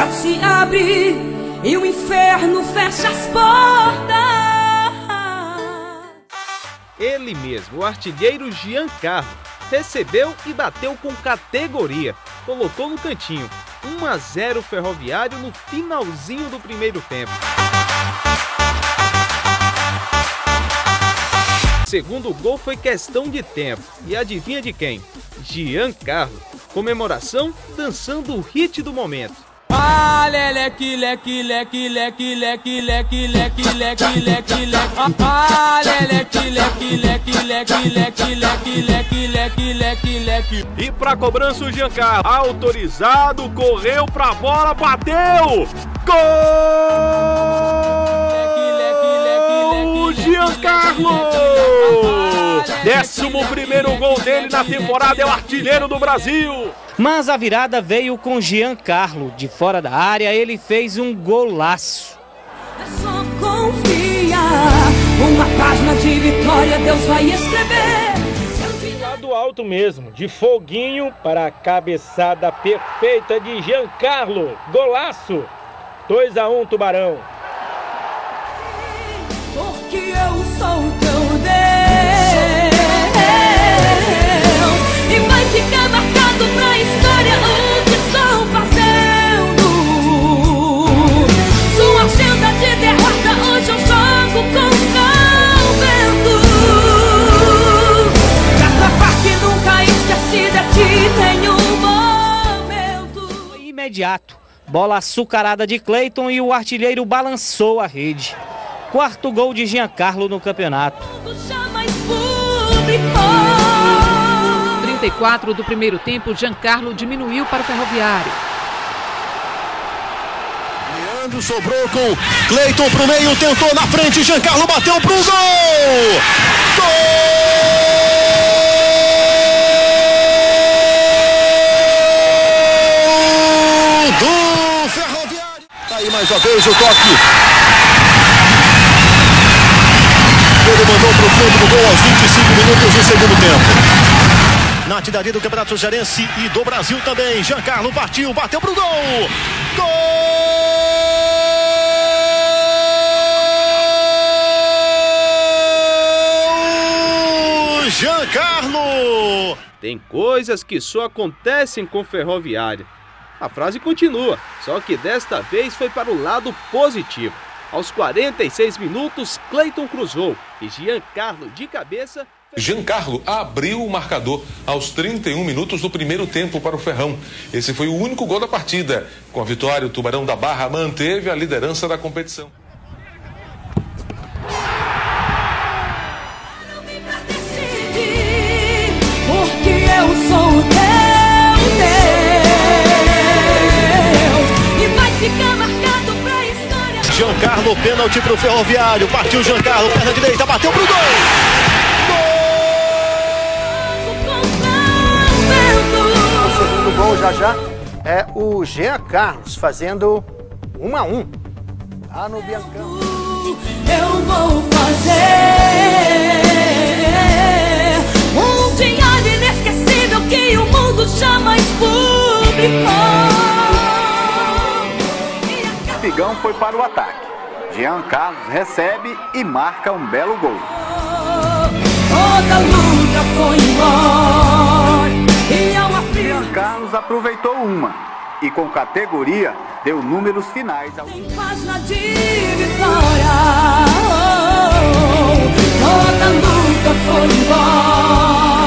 céu se abre e o inferno fecha as portas. Ele mesmo, o artilheiro Giancarlo, recebeu e bateu com categoria. Colocou no cantinho. 1 a 0 Ferroviário no finalzinho do primeiro tempo. Segundo gol foi questão de tempo. E adivinha de quem? Giancarlo. Comemoração dançando o hit do momento. Ah. Ah. E pra cobrança o Giancarlo, autorizado, correu pra bola, bateu! Gol! Giancarlo! Décimo primeiro gol dele na temporada, é o artilheiro do Brasil! Mas a virada veio com Giancarlo. De fora da área, ele fez um golaço. É só confiar, uma página de vitória Deus vai escrever. Do alto mesmo, de foguinho para a cabeçada perfeita de Giancarlo. Golaço! 2 a 1 Tubarão. Imediato. Bola açucarada de Cleiton e o artilheiro balançou a rede. Quarto gol de Giancarlo no campeonato. Jamais público. 34 do primeiro tempo, Giancarlo diminuiu para o Ferroviário. Leandro sobrou com Cleiton pro meio, tentou na frente, Giancarlo bateu pro gol! Gol mais uma vez o toque. Ele mandou pro fundo do gol aos 25 minutos do segundo tempo. Na atividade do Campeonato Gerense e do Brasil também. Giancarlo partiu, bateu pro gol. Gol! Giancarlo! Tem coisas que só acontecem com Ferroviária. A frase continua, só que desta vez foi para o lado positivo. Aos 46 minutos, Cleiton cruzou e Giancarlo de cabeça Giancarlo abriu o marcador aos 31 minutos do primeiro tempo para o Ferrão. Esse foi o único gol da partida. Com a vitória, o Tubarão da Barra manteve a liderança da competição. Giancarlo, pênalti pro Ferroviário. Partiu Giancarlo, perna direita, bateu pro gol! O segundo gol já já é o Jean Carlos fazendo 1 a 1 lá no Biancão. Eu vou fazer um diário inesquecível que o mundo jamais publicou. Espigão foi para o ataque. Jean Carlos recebe e marca um belo gol. Ao Jean Carlos aproveitou uma e com categoria deu números finais ao página de vitória. Toda luta foi embora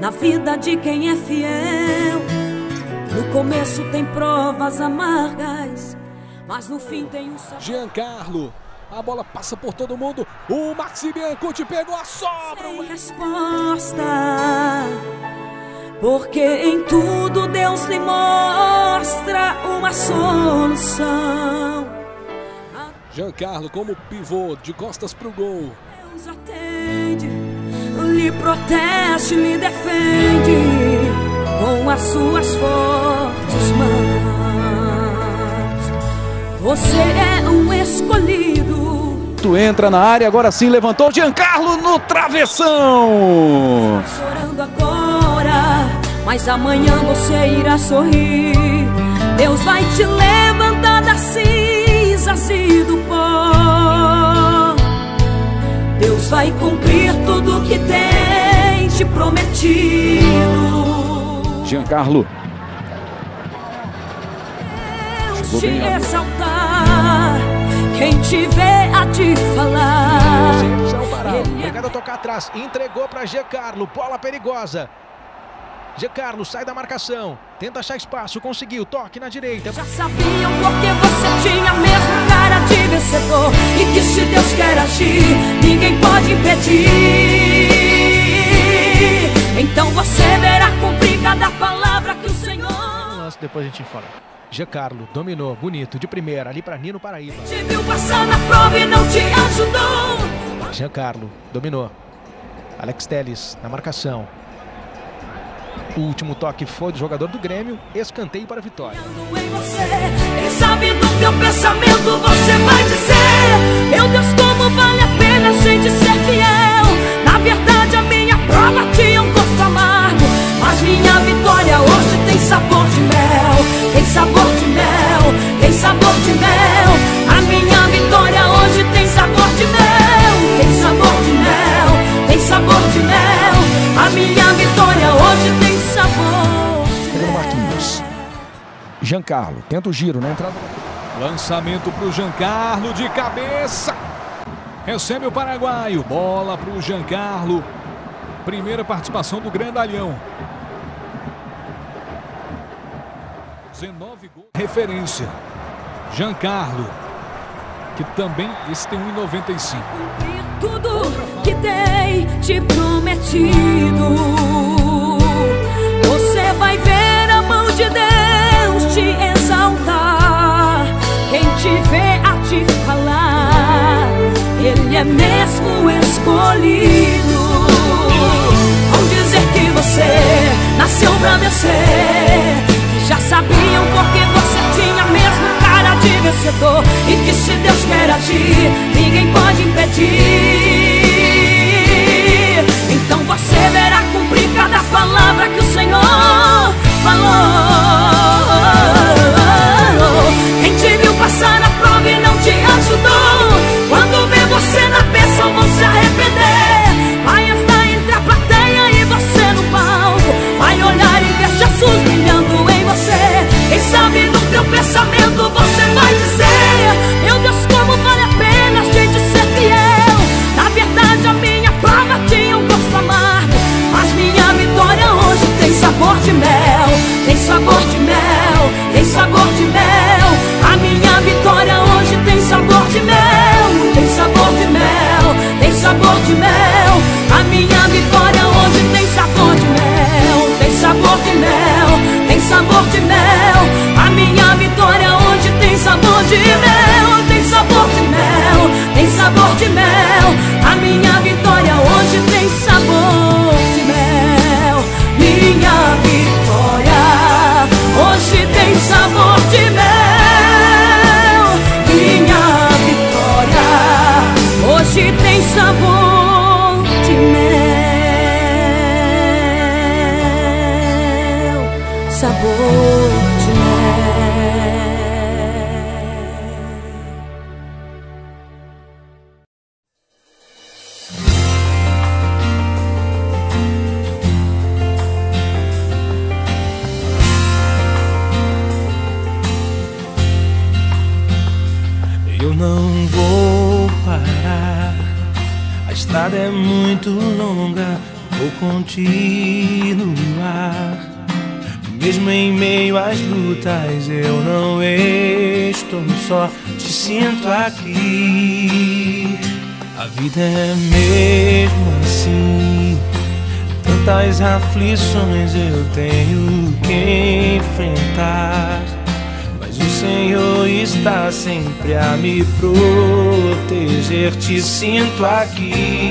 na vida de quem é fiel. No começo tem provas amargas, mas no fim tem um. Giancarlo, a bola passa por todo mundo. O Maxi Biancucci pegou a sobra. Sem resposta, porque em tudo Deus lhe mostra uma solução. Giancarlo como pivô, de costas pro gol. Deus atende, lhe protege, lhe defende com as suas fortes mãos. Você é um escolhido. Tu entra na área, agora sim levantou Giancarlo no travessão. Chorando agora, mas amanhã você irá sorrir. Deus vai te levantar das cinzas e do pó. Deus vai cumprir tudo que tem te prometido. Giancarlo. Deus te exaltar. Quem te vê a te falar. Ele é Obrigado a tocar atrás. Entregou para Giancarlo. Bola perigosa. Giancarlo sai da marcação. Tenta achar espaço. Conseguiu. Toque na direita. Já sabiam porque você tinha mesmo cara de vencedor E que se Deus quer agir, ninguém pode impedir Então você verá cumprir cada palavra que o Senhor Lance, depois a gente fala. Giancarlo dominou. Bonito. De primeira. Ali para Nino Paraíba. te viu passar na prova e não te ajudou Giancarlo dominou. Alex Teles na marcação. O último toque foi do jogador do Grêmio. Escanteio para a vitória. Quem sabe teu pensamento você vai dizer Meu Deus, como vale a pena a gente ser fiel? Na verdade a minha prova tinha um gosto amargo Mas minha vitória hoje tem sabor de mel. Tem sabor de mel, tem sabor de mel. A minha vitória hoje tem sabor de mel. Tem sabor de mel, tem sabor de mel. A minha vitória hoje tem Giancarlo, tenta o giro na entrada. Lançamento para o Giancarlo de cabeça. Recebe o paraguaio. Bola para o Giancarlo. Primeira participação do Grandalhão. 19 gols. Referência. Giancarlo. Que também esse tem 1,95. tudo que tem te prometido. Você vai ver a mão de Deus te exaltar. Quem te vê a te falar, Ele é mesmo escolhido. Muito longa, vou continuar. Mesmo em meio às lutas, eu não estou só, te sinto aqui. A vida é mesmo assim. Tantas aflições eu tenho que enfrentar. Mas o Senhor está sempre a me proteger. Te sinto aqui.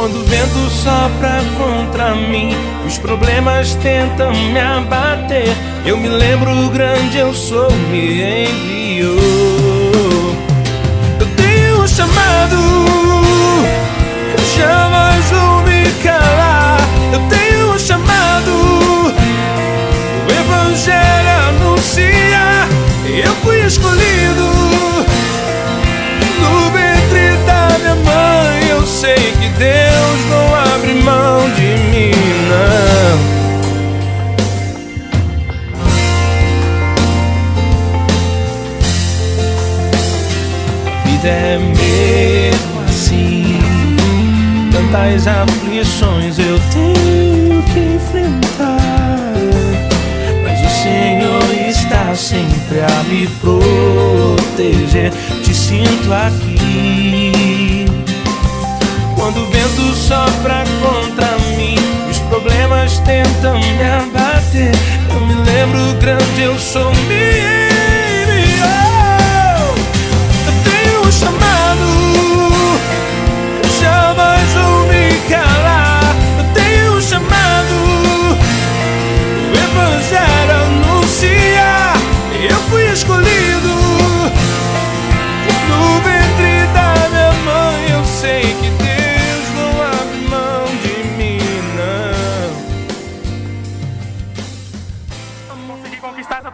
Quando o vento sopra contra mim, os problemas tentam me abater. Eu me lembro o grande eu sou, me enviou. Eu tenho um chamado, jamais vou me calar. Eu tenho um chamado, o Evangelho anuncia. Eu fui escolhido mão de mim, não. A vida é mesmo assim. Tantas aflições eu tenho que enfrentar. Mas o Senhor está sempre a me proteger. Te sinto aqui. Quando o vento sopra contra mim, os problemas tentam me abater. Eu me lembro grande, eu sou me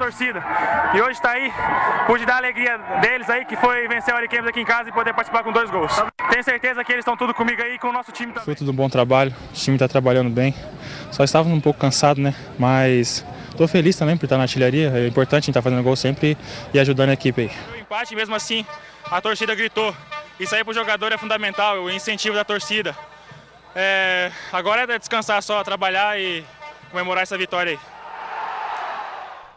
torcida. E hoje está aí, pude dar a alegria deles aí, que foi vencer o Ariquemes aqui em casa e poder participar com dois gols. Tenho certeza que eles estão tudo comigo aí e com o nosso time também. Fruto de um bom trabalho, o time está trabalhando bem. Só estava um pouco cansado, né? Mas estou feliz também por estar na artilharia. É importante a gente estar fazendo gol sempre e ajudando a equipe aí. O empate, mesmo assim, a torcida gritou. Isso aí para o jogador é fundamental, o incentivo da torcida. É, agora é descansar só, trabalhar e comemorar essa vitória aí.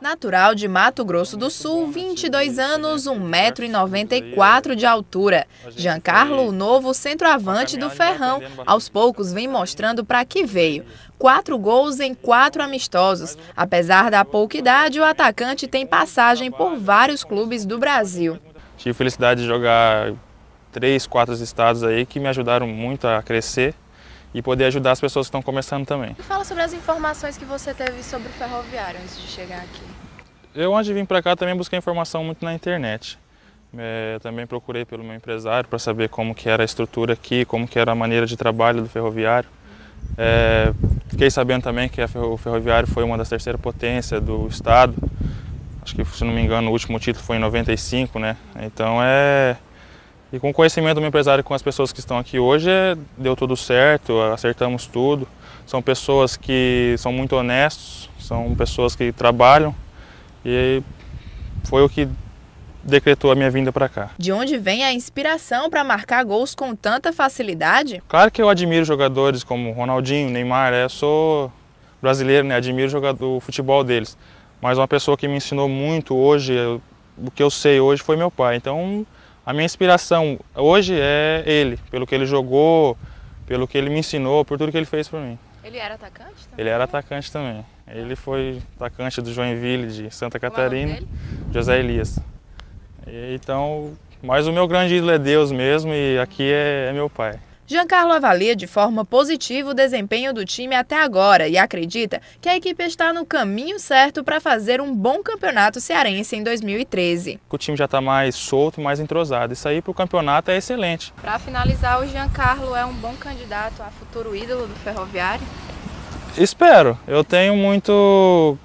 Natural de Mato Grosso do Sul, 22 anos, 1,94m de altura. Giancarlo, o novo centroavante do Ferrão, aos poucos vem mostrando para que veio. Quatro gols em quatro amistosos. Apesar da pouca idade, o atacante tem passagem por vários clubes do Brasil. Tive felicidade de jogar três, quatro estados aí que me ajudaram muito a crescer e poder ajudar as pessoas que estão começando também. Fala sobre as informações que você teve sobre o ferroviário antes de chegar aqui. Eu, antes de vir para cá, também busquei informação muito na internet. É, também procurei pelo meu empresário para saber como que era a estrutura aqui, como que era a maneira de trabalho do ferroviário. É, fiquei sabendo também que o ferroviário foi uma das terceiras potências do estado. Acho que, se não me engano, o último título foi em 95, né? Então é... E com o conhecimento do meu empresário com as pessoas que estão aqui hoje, é, deu tudo certo, acertamos tudo. São pessoas que são muito honestos, são pessoas que trabalham e foi o que decretou a minha vinda para cá. De onde vem a inspiração para marcar gols com tanta facilidade? Claro que eu admiro jogadores como Ronaldinho, Neymar, eu sou brasileiro, né? admiro o, jogador, o futebol deles. Mas uma pessoa que me ensinou muito hoje, eu, o que eu sei hoje foi meu pai. Então a minha inspiração hoje é ele, pelo que ele jogou, pelo que ele me ensinou, por tudo que ele fez por mim. Ele era atacante também? Ele era atacante também. Ele foi atacante do Joinville de Santa Catarina, José Elias. E, então, mas o meu grande ídolo é Deus mesmo e aqui é, é meu pai. Giancarlo avalia de forma positiva o desempenho do time até agora e acredita que a equipe está no caminho certo para fazer um bom campeonato cearense em 2013. O time já está mais solto, mais entrosado. Isso aí para o campeonato é excelente. Para finalizar, o Giancarlo é um bom candidato a futuro ídolo do Ferroviário? Espero. Eu tenho muito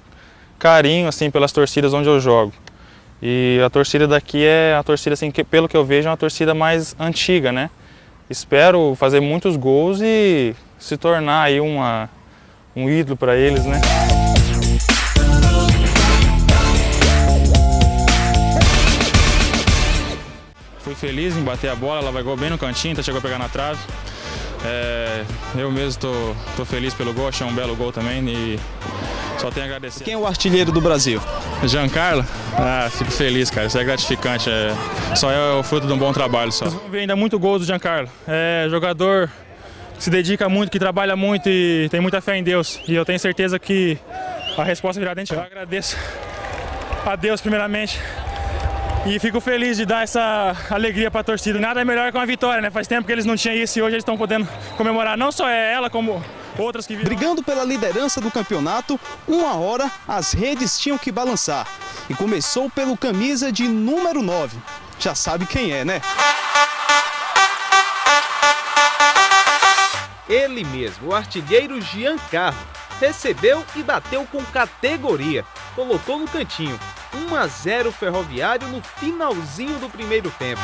carinho assim pelas torcidas onde eu jogo. E a torcida daqui é a torcida assim, que, pelo que eu vejo, é uma torcida mais antiga, né? Espero fazer muitos gols e se tornar aí uma, um ídolo para eles, né? Fui feliz em bater a bola, ela vai gol bem no cantinho, tá, chegou a pegar na trave. É, eu mesmo tô, tô feliz pelo gol, achei um belo gol também e só tenho a agradecer. Quem é o artilheiro do Brasil? Giancarlo? Ah, fico feliz, cara. Isso é gratificante. É, só é o fruto de um bom trabalho só. Vamos ver ainda muito gol do Giancarlo. É jogador que se dedica muito, que trabalha muito e tem muita fé em Deus. E eu tenho certeza que a resposta virá dentro. Eu agradeço a Deus primeiramente e fico feliz de dar essa alegria para a torcida. Nada é melhor que uma vitória, né? Faz tempo que eles não tinham isso e hoje eles estão podendo comemorar. Não só é ela, como outras que viram. Brigando pela liderança do campeonato, uma hora as redes tinham que balançar. E começou pelo camisa de número 9. Já sabe quem é, né? Ele mesmo, o artilheiro Giancarlo, recebeu e bateu com categoria. Colocou no cantinho. 1 a 0 Ferroviário no finalzinho do primeiro tempo.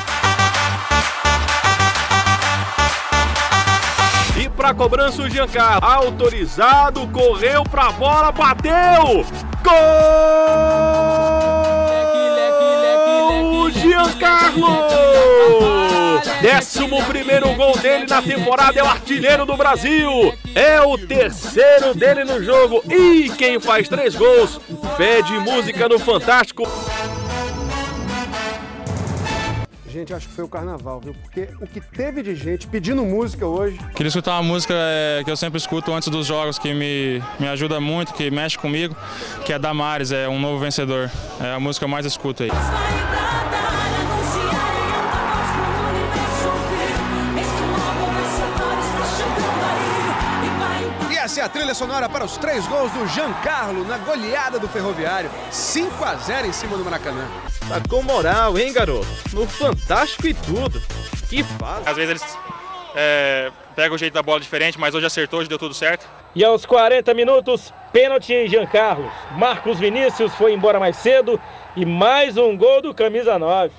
E para cobrança o Giancarlo, autorizado, correu para a bola, bateu! Gol! Giancarlo! Décimo primeiro gol dele na temporada, é o artilheiro do Brasil. É o terceiro dele no jogo. E quem faz três gols pede música no Fantástico. Gente, acho que foi o carnaval, viu? Porque o que teve de gente pedindo música hoje. Queria escutar uma música é, que eu sempre escuto antes dos jogos, que me, me ajuda muito, que mexe comigo, que é Damares, é um novo vencedor. É a música que eu mais escuto aí. É a trilha sonora para os três gols do Giancarlo na goleada do Ferroviário. 5 a 0 em cima do Maracanã. Tá com moral, hein, garoto? No Fantástico e tudo. Que fase. Às vezes eles é, pegam o jeito da bola diferente, mas hoje acertou, hoje deu tudo certo. E aos 40 minutos, pênalti em Jean Carlos. Marcos Vinícius foi embora mais cedo e mais um gol do camisa 9.